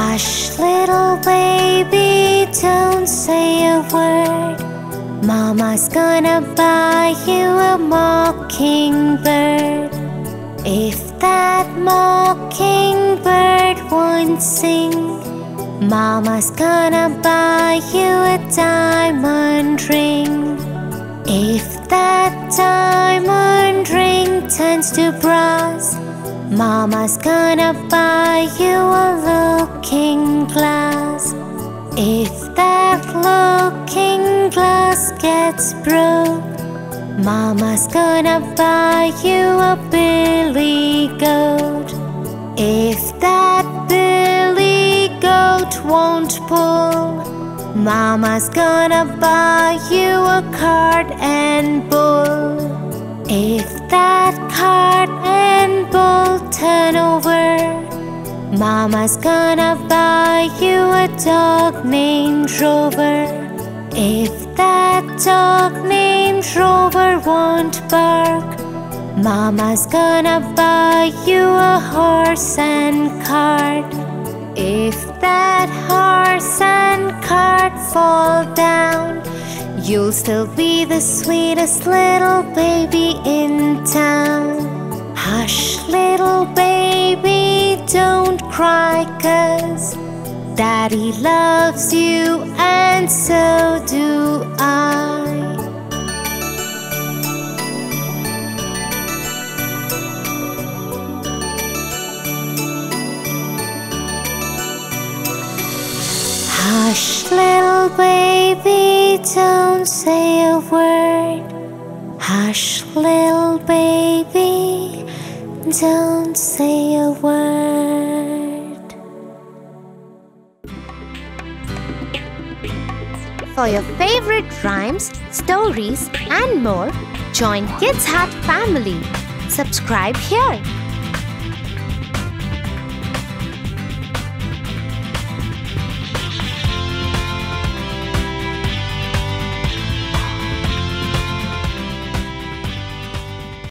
Hush, little baby, don't say a word. Mama's gonna buy you a mockingbird. If that mockingbird won't sing, Mama's gonna buy you a diamond ring. If that diamond ring turns to brass, Mama's gonna buy you a looking glass. If that looking glass gets broke, Mama's gonna buy you a billy goat. If that billy goat won't pull, Mama's gonna buy you a cart and bull. If that cart Mama's gonna buy you a dog named Rover. If that dog named Rover won't bark, Mama's gonna buy you a horse and cart. If that horse and cart fall down, you'll still be the sweetest little baby in town. Hush, little baby, cry, cause Daddy loves you, and so do I. Hush, little baby, don't say a word. Hush, little baby, don't say a word. For your favorite rhymes, stories, and more, join Kids Hut family. Subscribe here.